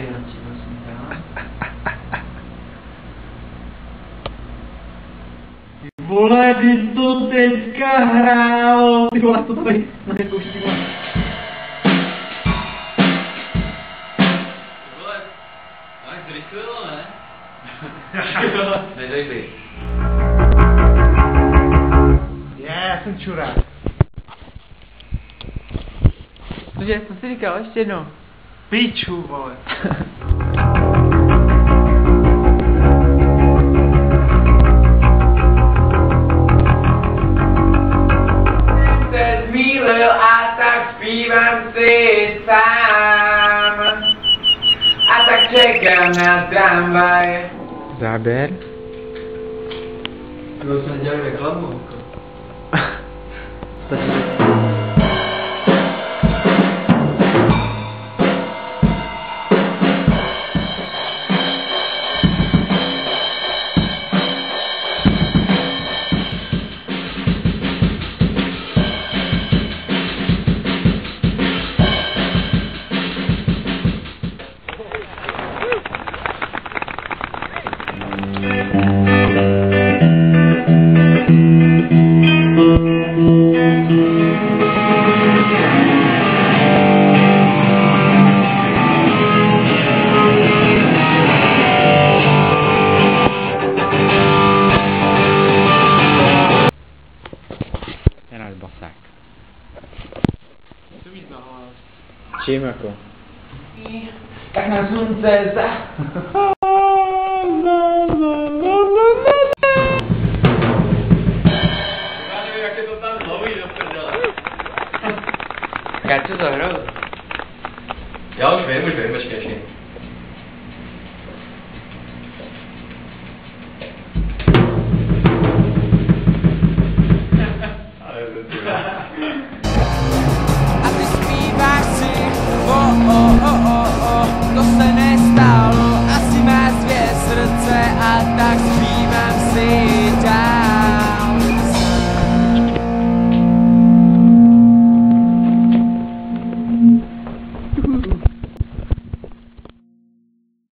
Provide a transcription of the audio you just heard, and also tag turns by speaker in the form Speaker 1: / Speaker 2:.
Speaker 1: živnostníka. Ty
Speaker 2: vole, ty to teďka hrálo. Ty vole,
Speaker 1: to tady
Speaker 2: na zkouši, ty
Speaker 1: vole. Vole, ale zrychlilo, ne?
Speaker 3: Já jsem čurák.
Speaker 4: Cože, co jsi říkal? Ještě jednou.
Speaker 3: Piču, vole.
Speaker 4: zmýlil a tak zpívám si sám. A tak čekám na tramvaj.
Speaker 5: Záběr?
Speaker 1: To jsme dělali reklamu.
Speaker 3: 什么意思啊？
Speaker 5: 什么意思啊？谁买的？
Speaker 4: 你干吗？孙子啊！哈哈哈哈哈哈！
Speaker 1: 我刚才那边儿这都三合币都混掉了，干
Speaker 4: 啥去了？
Speaker 1: 要不去买点买点东西。